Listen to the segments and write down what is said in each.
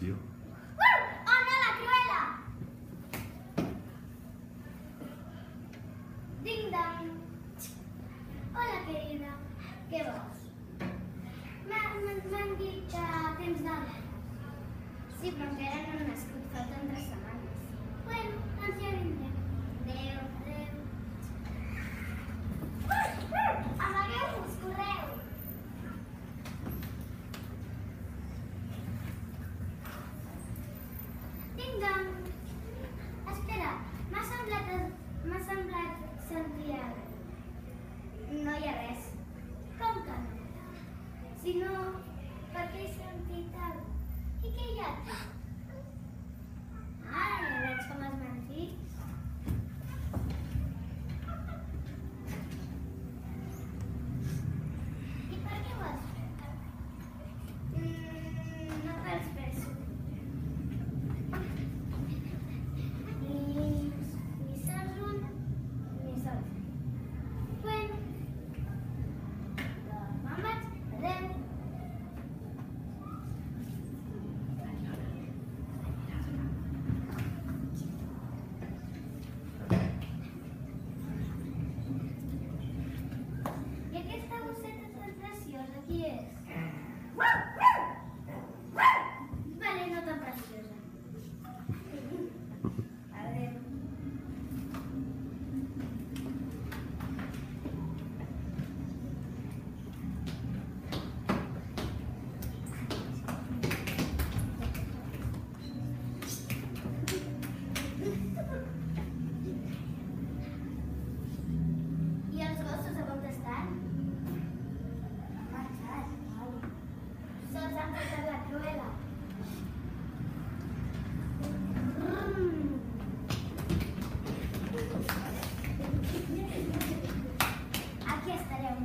pressió. Ona la Cruela! Ding dong! Hola, querida. Què vols? M'ha- M'han dit que tens dona. Sí, però encara no han nascut, m'ha semblat sentir. No hi ha res. Com que no? Si no, per què he sentit alguna I què hi ha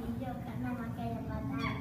hijau karena makanya batara.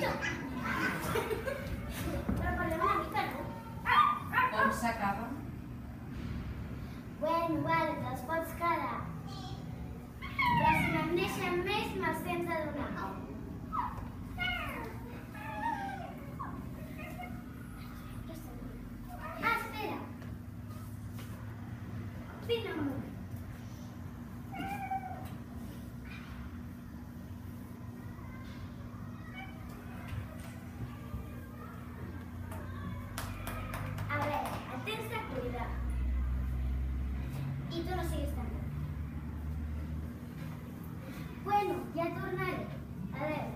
Yeah. Tu no siguis tan. Bueno, ja tornaré. Adéu.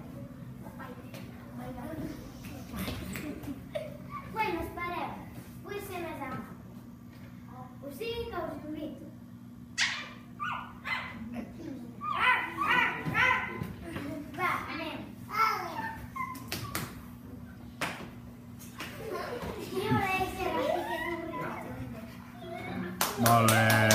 Bueno, espereu. Vull ser més amable. O sigui que us invito. Va, anem. Molt bé.